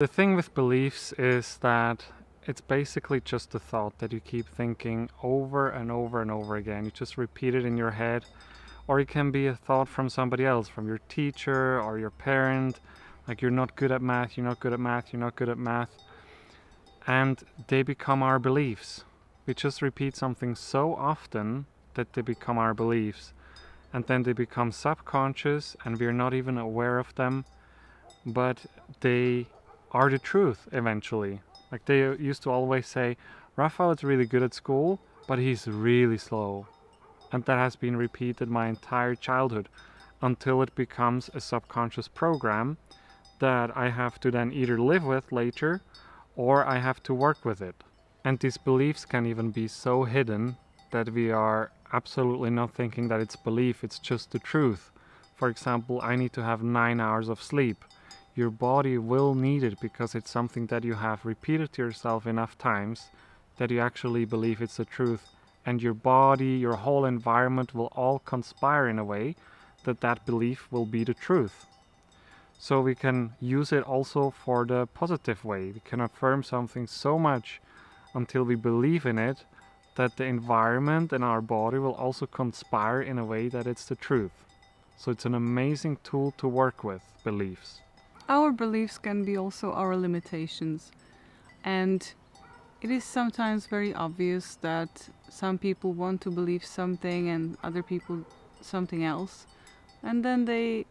The thing with beliefs is that it's basically just a thought that you keep thinking over and over and over again. You just repeat it in your head, or it can be a thought from somebody else, from your teacher or your parent, like you're not good at math, you're not good at math, you're not good at math. And they become our beliefs. We just repeat something so often that they become our beliefs. And then they become subconscious and we're not even aware of them, but they are the truth eventually. Like they used to always say, Raphael is really good at school, but he's really slow. And that has been repeated my entire childhood until it becomes a subconscious program that I have to then either live with later or I have to work with it. And these beliefs can even be so hidden that we are absolutely not thinking that it's belief, it's just the truth. For example, I need to have nine hours of sleep your body will need it because it's something that you have repeated to yourself enough times that you actually believe it's the truth. And your body your whole environment will all conspire in a way that that belief will be the truth. So we can use it also for the positive way. We can affirm something so much until we believe in it that the environment and our body will also conspire in a way that it's the truth. So it's an amazing tool to work with beliefs our beliefs can be also our limitations. And it is sometimes very obvious that some people want to believe something and other people something else. And then they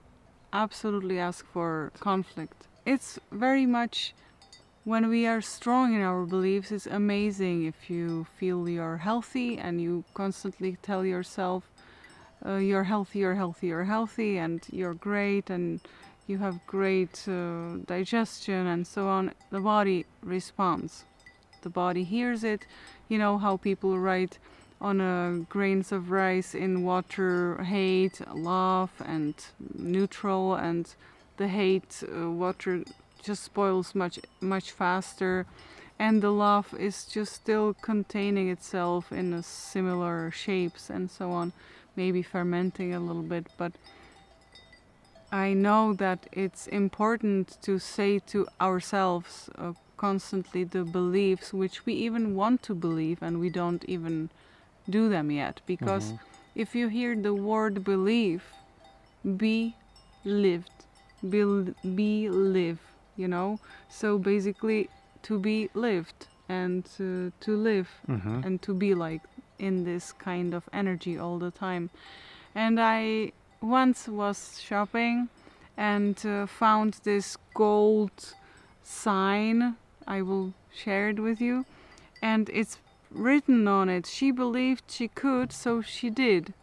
absolutely ask for conflict. It's very much when we are strong in our beliefs, it's amazing if you feel you're healthy and you constantly tell yourself uh, you're healthy, you're healthy, you're healthy, and you're great, and you have great uh, digestion and so on, the body responds. The body hears it. You know how people write on uh, grains of rice in water hate, love, and neutral, and the hate uh, water just spoils much much faster, and the love is just still containing itself in a similar shapes and so on, maybe fermenting a little bit, but I know that it's important to say to ourselves uh, constantly the beliefs which we even want to believe and we don't even do them yet. Because mm-hmm. if you hear the word believe, be lived, be, be live, you know? So basically, to be lived and uh, to live mm-hmm. and to be like in this kind of energy all the time. And I once was shopping and uh, found this gold sign. I will share it with you. And it's written on it. She believed she could, so she did.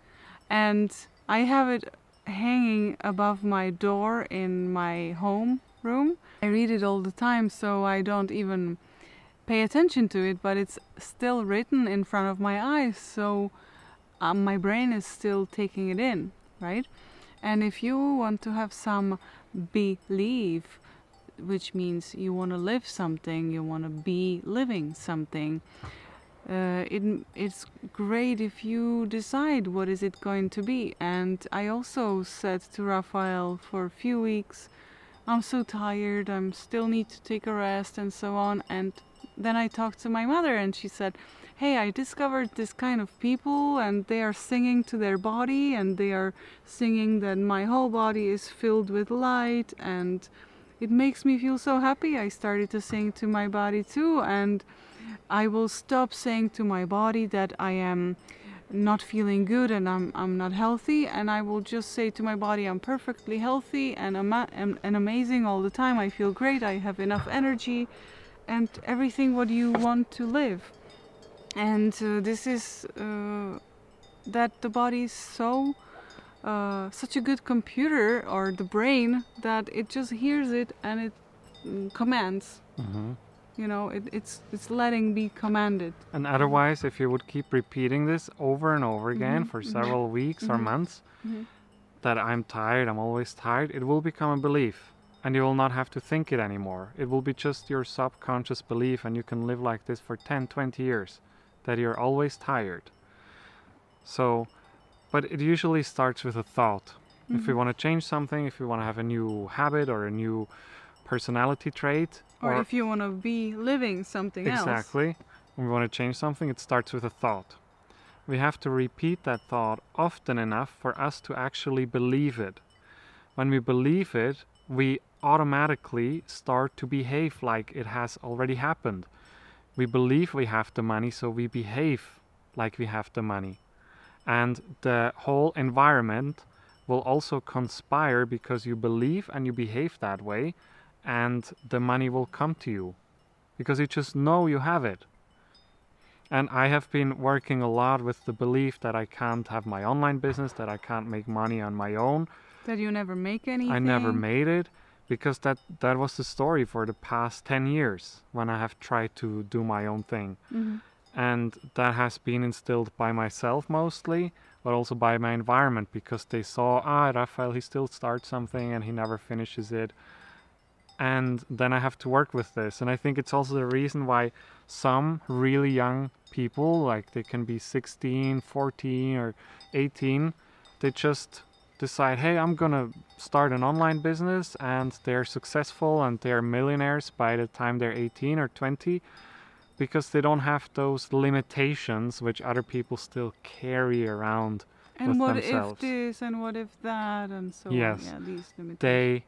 And I have it hanging above my door in my home room. I read it all the time, so I don't even pay attention to it, but it's still written in front of my eyes, so um, my brain is still taking it in right? And if you want to have some belief, which means you want to live something, you want to be living something, uh, it, it's great if you decide what is it going to be. And I also said to Raphael for a few weeks, I'm so tired, I still need to take a rest and so on. And then I talked to my mother and she said, hey, I discovered this kind of people and they are singing to their body and they are singing that my whole body is filled with light and it makes me feel so happy. I started to sing to my body too and I will stop saying to my body that I am not feeling good and I'm, I'm not healthy and I will just say to my body I'm perfectly healthy and, ama- and, and amazing all the time. I feel great. I have enough energy and everything what you want to live and uh, this is uh, that the body is so uh, such a good computer or the brain that it just hears it and it mm, commands mm-hmm. you know it, it's it's letting be commanded and otherwise if you would keep repeating this over and over again mm-hmm. for mm-hmm. several weeks or mm-hmm. months mm-hmm. that i'm tired i'm always tired it will become a belief and you will not have to think it anymore it will be just your subconscious belief and you can live like this for 10 20 years that you're always tired. So, but it usually starts with a thought. Mm-hmm. If we mm-hmm. want to change something, if we want to have a new habit or a new personality trait, Or, Or- if you want to be living something else. Exactly. When we want to change something, it starts with a thought. We have to repeat that thought often enough for us to actually believe it. When we believe it, we automatically start to behave like it has already happened. We believe we have the money, so we behave like we have the money. And the whole environment will also conspire because you believe and you behave that way, and the money will come to you because you just know you have it. And I have been working a lot with the belief that I can't have my online business, that I can't make money on my own. That you never make anything. I never made it because that that was the story for the past 10 years when I have tried to do my own thing. Mhm. And that has been instilled by myself mostly, but also by my environment because they saw, ah, Raphael, he still starts something and he never finishes it. And then I have to work with this. And I think it's also the reason why some really young people, like they can be 16, 14, or 18, they just decide, hey, I'm gonna start an online business, and they're successful and they're millionaires by the time they're 18 or 20 because they don't have those limitations which other people still carry around. And what themselves. if this and what if that and so Yes. on. Yeah, these limitations. They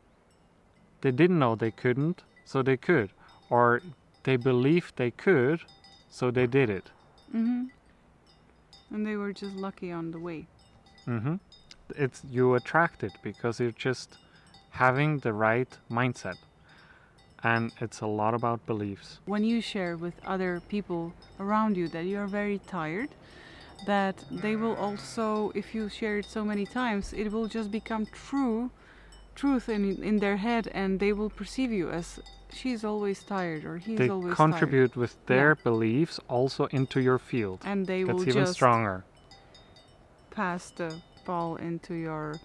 they didn't know they couldn't, so they could, or they believed they could, so they did it. hmm And they were just lucky on the way. hmm It's you attract it because you're just having the right mindset, and it's a lot about beliefs. When you share with other people around you that you're very tired, that they will also, if you share it so many times, it will just become true, truth in in their head, and they will perceive you as she's always tired or he's they always tired. contribute with their beliefs also into your field. and they That's will even just stronger. pass the ball into your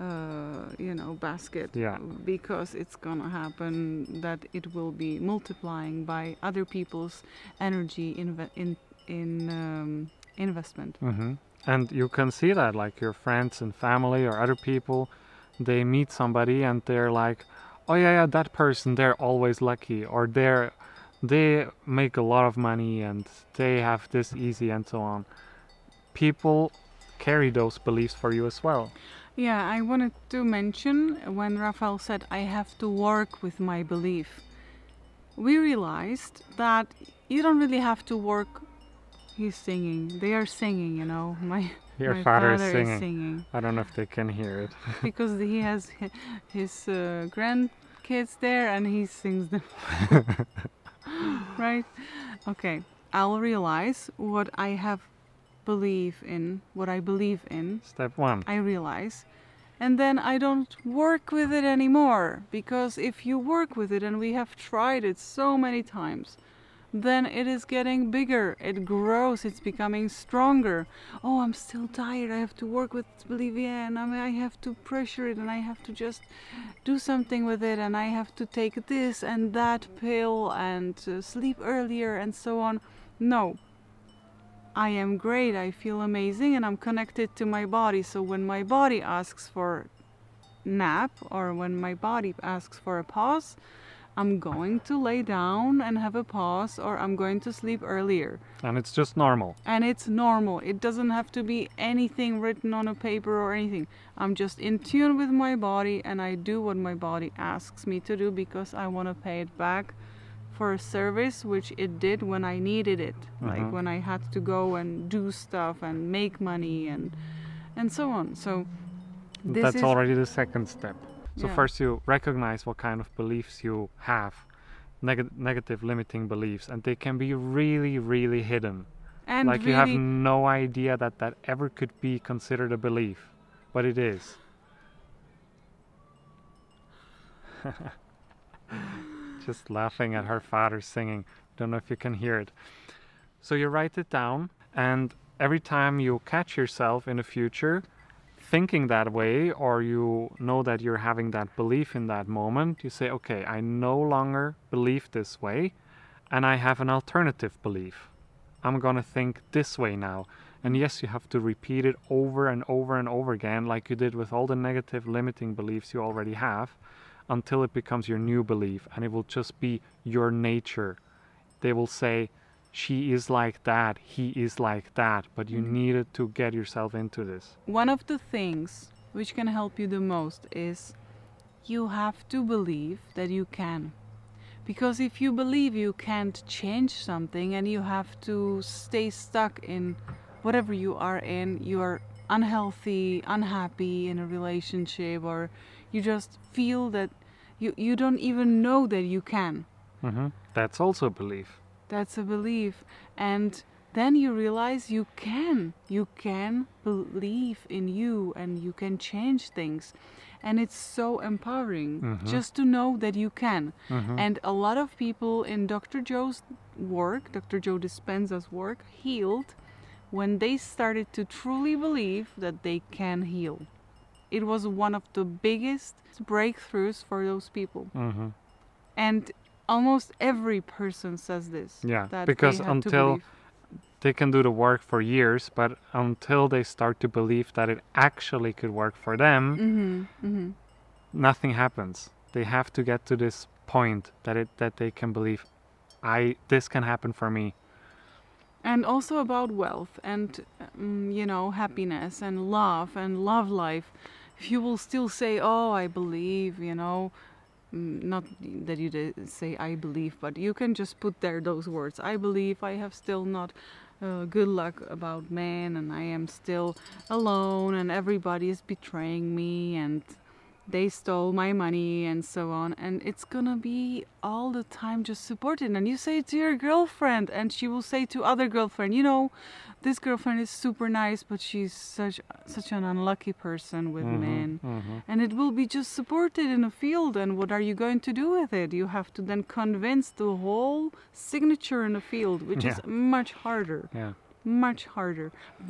uh, you know basket Yeah. because it's gonna happen that it will be multiplying by other people's energy inve- in in um, investment hmm And you can see that, like your friends and family or other people, they meet somebody and they're like, "Oh yeah, yeah, that person, they're always lucky, or they're they make a lot of money and they have this easy and so on." People carry those beliefs for you as well. yeah i wanted to mention when Raphael said i have to work with my belief we realized that you don't really have to work he's singing they are singing you know my Your my father, is father singing. singing I don't know if they can hear it. because he has his uh, grandkids there and he sings them right okay i'll realize what i have believe in what i believe in Step one. i realize. And then i don't work with it anymore because if you work with it and we have tried it so many times then it is getting bigger it grows it's becoming stronger. Oh i'm still tired i have to work with believe yeah and I, mean, I have to pressure it and i have to just do something with it and i have to take this and that pill and uh, sleep earlier and so on. No I am great, I feel amazing, and I'm connected to my body. So when my body asks for nap or when my body asks for a pause, I'm going to lay down and have a pause or I'm going to sleep earlier. And it's just normal. And it's normal. It doesn't have to be anything written on a paper or anything. I'm just in tune with my body and I do what my body asks me to do because I want to pay it back for a service which it did when I needed it. Like Mhm. when I had to go and do stuff and make money and and so on. So this That's is already the second step. So Yeah. first you recognize what kind of beliefs you have, neg- negative limiting beliefs, and they can be really, really hidden. and like you have no idea that that ever could be considered a belief, but it is. Just laughing at her father singing. Don't know if you can hear it. So you write it down, and every time you catch yourself in the future thinking that way, or you know that you're having that belief in that moment, you say, okay, I no longer believe this way, and I have an alternative belief. I'm gonna think this way now. And yes, you have to repeat it over and over and over again, like you did with all the negative limiting beliefs you already have, until it becomes your new belief and it will just be your nature. They will say, she is like that, he is like that, but you Mhm. needed to get yourself into this. One of the things which can help you the most is you have to believe that you can. Because if you believe you can't change something and you have to stay stuck in whatever you are in, you are unhealthy, unhappy in a relationship, or you just feel that you, you don't even know that you can. hmm That's also a belief. That's a belief. And then you realize you can. You can believe in you and you can change things. And it's so empowering Mhm. just to know that you can. Mhm. And a lot of people in Dr. Joe's work, Dr. Joe Dispenza's work, healed when they started to truly believe that they can heal. It was one of the biggest breakthroughs for those people. Mhm. And almost every person says this. Yeah, that because until they can do the work for years, but until they start to believe that it actually could work for them, Mhm, mhm. nothing happens. They have to get to this point that it that they can believe, I this can happen for me. And also about wealth and um, you know happiness and love and love life. You will still say, "Oh, I believe," you know, mm, not that you say "I believe," but you can just put there those words. I believe I have still not uh, good luck about men, and I am still alone, and everybody is betraying me, and they stole my money and so on and it's gonna be all the time just supported and you say it to your girlfriend and she will say to other girlfriend you know this girlfriend is super nice but she's such such an unlucky person with Mhm, men mhm. and it will be just supported in a field and what are you going to do with it you have to then convince the whole signature in a field which is much harder Yeah. much harder.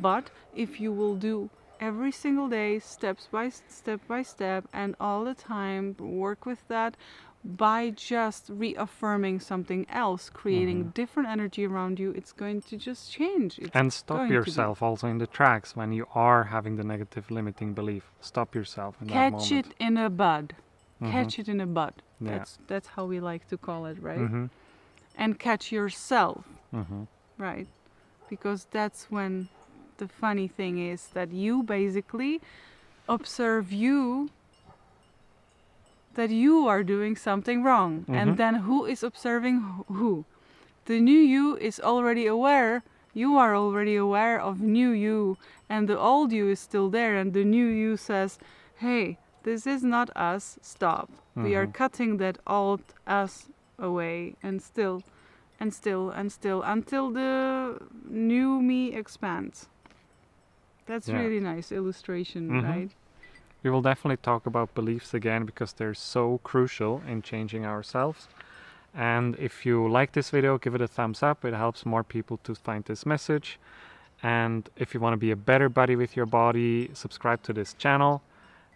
But if you will do every single day, steps by step by step, and all the time work with that by just reaffirming something else, creating Mhm. different energy around you, it's going to just change. It's And stop yourself also in the tracks when you are having the negative limiting belief. Stop yourself in catch it in a bud. Mhm. Catch it in a bud. Yeah. That's that's how we like to call it, right? Mhm. And catch yourself. Mhm. Right. Because that's when the funny thing is that you basically observe you that you are doing something wrong. Mhm. And then who is observing who? The new you is already aware. You are already aware of new you, and the old you is still there. And the new you says, Hey, this is not us. Stop. We are Mhm. cutting that old us away, and still and still and still until the new me expands. That's Yeah. really nice illustration, Mhm. right? We will definitely talk about beliefs again because they're so crucial in changing ourselves. And if you like this video, give it a thumbs up. It helps more people to find this message. And if you want to be a better buddy with your body, subscribe to this channel.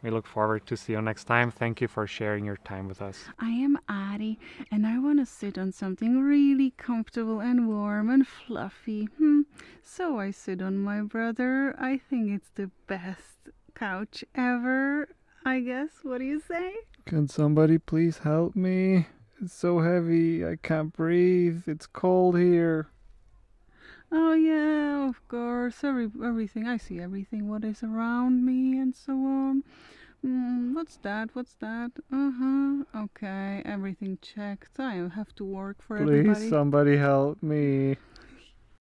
We look forward to see you next time. Thank you for sharing your time with us. I am Ari, and I want to sit on something really comfortable and warm and fluffy. Hmm. So I sit on my brother. I think it's the best couch ever. I guess. What do you say? Can somebody please help me? It's so heavy. I can't breathe. It's cold here. Oh yeah, of course. Every everything I see, everything what is around me, and so on. Mm, what's that? What's that? Uh huh. Okay, everything checked. I have to work for Please, everybody. somebody help me.